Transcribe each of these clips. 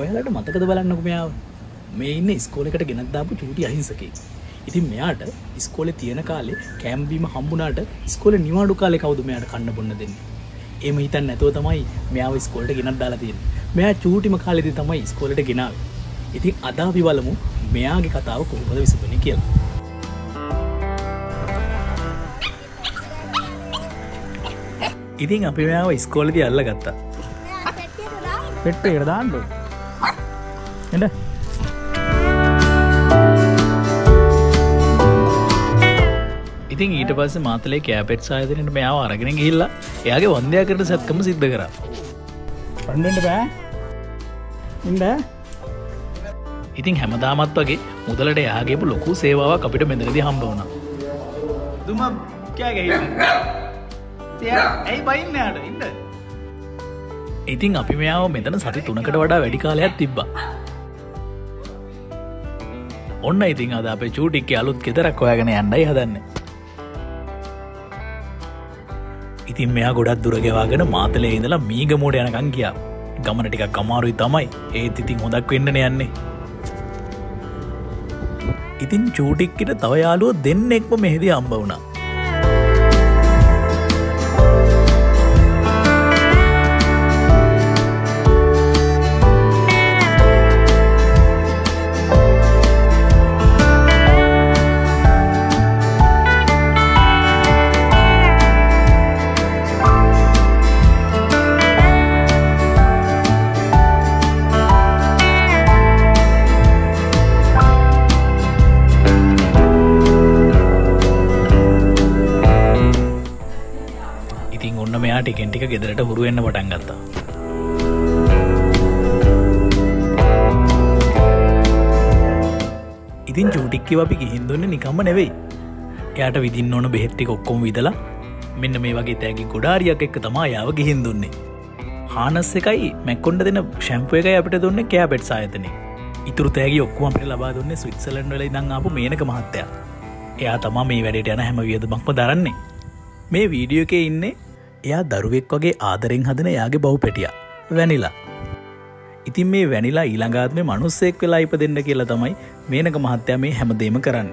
ඔයාලට මතකද බලන්නක මෙයාව. මේ ඉන්න ස්කෝලකට ගෙනත්දාපු චූටි අහිංසකේ ඉතින් මෙයාට ස්කෝල තියෙන කාලේ කෑම්බීම හම්බුනාට ස්කෝල නිවාඩු කාලෙ කවුද මෙයාට කන්න බොන්න දෙන්න? එම හිතන් නැතුව තමයි මෙයාව ස්කෝලට ගෙනත් දාලා තියෙන මෙයා චූටිම කාලෙදි තමයි ස්කෝලට ගෙනාව. ඉතින් අදාපි බලමු මෙයාගේ කතාව කොහොමද විසපන කියලා. ඉතින් අපි මෙයාව ස්කෝලති අල්ල ගත්තා පෙට්ට එකට එට ඉතින් ඊට පස්ස මාතලේ කෑපෙට් සායතනට මෙයාව අරගෙන ගිල්ලා එයාගේ වන්දයාකට සැත්කම සිද්ධ කර. පණ්ඩට බෑ. ඉඩ ඉතින් හැමදාමත් වගේ මුදලට යාගේ ලොකු සේවාවක් අපිට මෙදරදි හම්බ වුණ. දුම ඇයි බයින්නයාට ඉන්න. ඉතින් අපි මෙයාව මෙතන සති තුනකට වඩා වැඩි කාලයක් තිබ්බා ඔන්න ඉතින් අද අප චූටික්ක අලුත් කෙතරක් ඔයාගෙන යන්නයි හදන්න. ඉතින් මෙයා ගොඩක් දුරගෙවාගෙන මාතලේ ඉඳලා මීගමෝඩ යනකං කියා ගමන ටිකක් කමාරුයි තමයි. ඒත් ඉතින් හොදක් වෙන්නන යන්නේ. ඉතින් චූටික්කට තව යාලුව දෙන්නෙක්ම මෙහිදී අම්බ වුණා. ඔන්න මෙයා ටිකෙන්ටික ගෙදරට හුරුවෙන්න්න පටන් ගත්තා. ඉතින් චූටික්කව අපි ගිහින්දුන්න නිකම්ම නෙවෙයි. එයට විදින්න ඕන බෙහෙත්ති ඔක්කොම් විදලා මෙන්න මේ වගේ තෑගි ගොඩාරියක් එක්ක තමා යාව ගිහින් දුන්නේ. හානස් එකයි මැක්කොන්ඩ දෙන ශැම්පය එකයි අපිට දුන්න කෑපෙට් සායතන. ඉතුරු තෑගේ ඔක්කුම අපිට ලබා දුන්න ස්විට්සලන්ඩ වල දං අපපු මේනක මහත්තයා. එයා තමා මේ වැඩට යන හැම වියදමක්ම දරන්නේ. මේ වීඩියෝ එක ඉන්නේ එයා දරුවෙක් වගේ ආදරෙන් හදන යාගේ බව් පෙටිය වැනිලා. ඉතින් මේ වැනිලා ඊළඟාත්ම මනුස්සෙක් වෙලා ඉප දෙන්න කියලා තමයි මේනක මහත්තයා මේ හැමදේම කරන්න.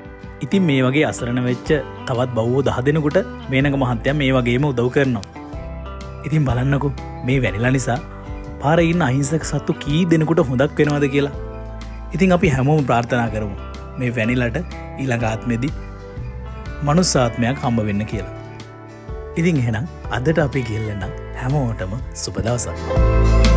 ඉතින් මේ වගේ අසරණ වෙච්ච තවත් බව්වෝ දහ දෙෙනකුට මේනක මහත්තයා මේ වගේම උදව් කරනවා. ඉතින් බලන්නකු මේ වැනිලා නිසා පාරඉන්න අහිංසක සත්තු කී දෙනෙකුට හොඳක් වෙනවාද කියලා. ඉතින් අපි හැමෝම ප්‍රාර්ථනා කරමු. මේ වැනිලට ඊළඟාත්මෙදි මනුස්සාත්මයක් හම්බ වෙන්න කියලා. ඉතින් එහෙනම් අදට අපි ගෙල්ලන්න හැමෝටම සුපදවසක්.